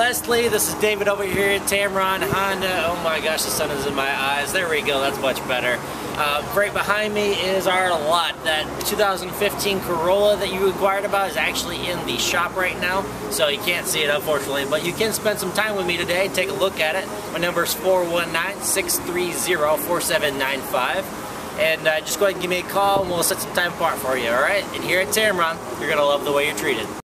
Leslie. This is David over here at Tameron Honda. Oh my gosh, the sun is in my eyes. There we go, that's much better. Uh, right behind me is our lot. That 2015 Corolla that you inquired about is actually in the shop right now, so you can't see it unfortunately, but you can spend some time with me today, take a look at it. My number is 419-630-4795. And uh, just go ahead and give me a call and we'll set some time apart for you, alright? And here at Tameron, you're going to love the way you're treated.